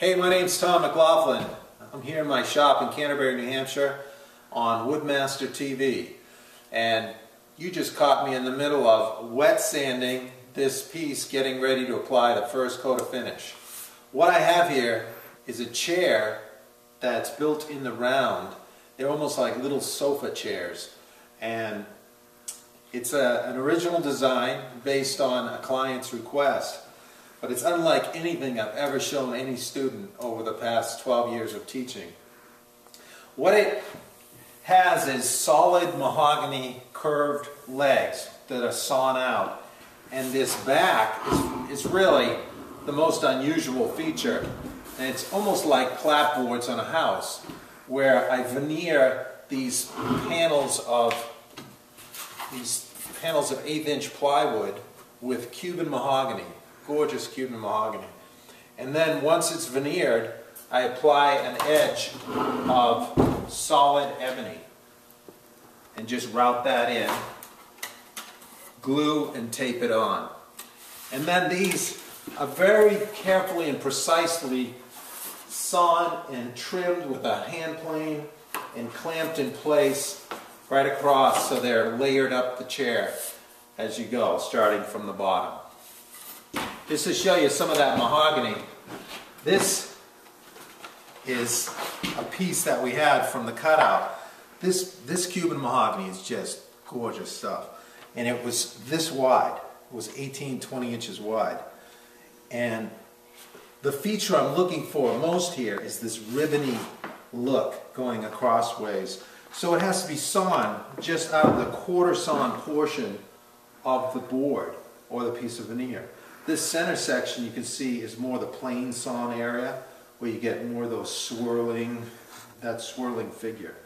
Hey, my name's Tom McLaughlin. I'm here in my shop in Canterbury, New Hampshire on Woodmaster TV. And you just caught me in the middle of wet sanding this piece, getting ready to apply the first coat of finish. What I have here is a chair that's built in the round. They're almost like little sofa chairs. And it's a, an original design based on a client's request. But it's unlike anything I've ever shown any student over the past 12 years of teaching. What it has is solid mahogany curved legs that are sawn out. And this back is, is really the most unusual feature. And it's almost like clapboards on a house, where I veneer these panels of these panels of eighth inch plywood with Cuban mahogany gorgeous Cuban mahogany. And then once it's veneered, I apply an edge of solid ebony and just route that in, glue and tape it on. And then these are very carefully and precisely sawn and trimmed with a hand plane and clamped in place right across so they're layered up the chair as you go, starting from the bottom. Just to show you some of that mahogany, this is a piece that we had from the cutout. This, this Cuban mahogany is just gorgeous stuff. And it was this wide. It was 18, 20 inches wide. And the feature I'm looking for most here is this ribbony look going across ways. So it has to be sawn just out of the quarter sawn portion of the board or the piece of veneer. This center section you can see is more the plain sawn area where you get more of those swirling, that swirling figure.